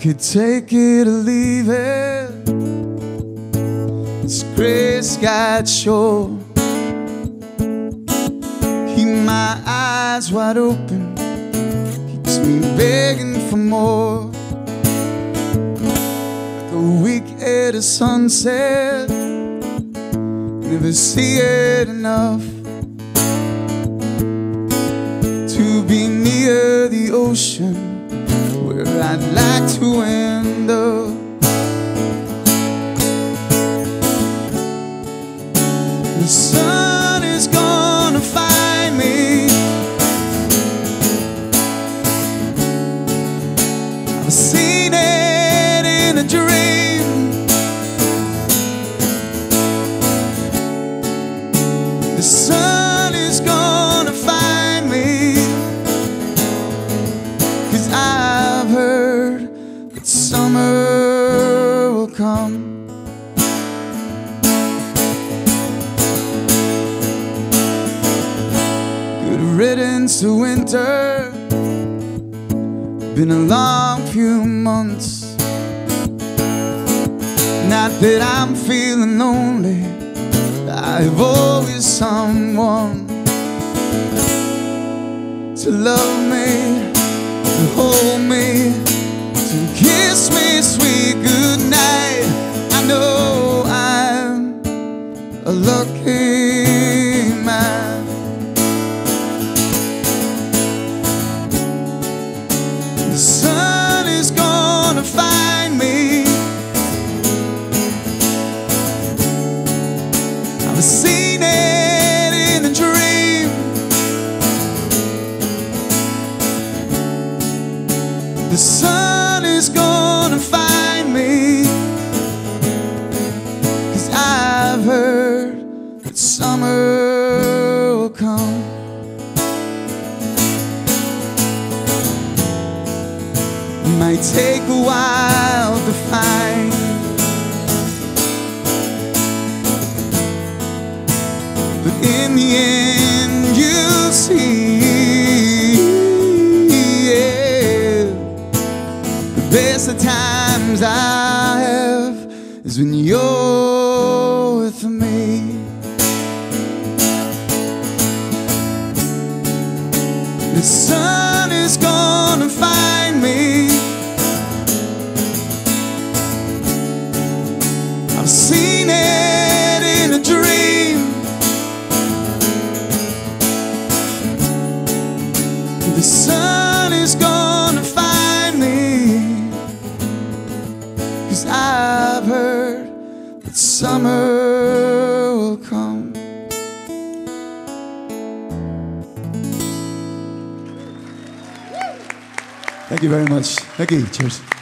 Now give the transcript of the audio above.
could take it or leave it. This gray sky shore. Keep my eyes wide open. Keeps me begging for more. Like a week at a sunset. Never see it enough. To be near the ocean I'd like to end up. The sun is gonna find me. I've seen it in a dream. The sun is gonna find me. I've heard summer will come. Good riddance to winter. Been a long few months. Not that I'm feeling lonely. I've always someone to love me, to hold me, to kiss me sweet goodnight. I know I'm a lucky man. The sun is gonna find me. I've seen it in a dream. The sun is gonna summer will come. It might take a while to find. But in the end, you'll see. yeah. The best of times I have is when you're with me. The sun is gonna find me. I've seen it in a dream. The sun is gonna find me. Cause I've heard that summer Thank you very much. Thank you. Cheers.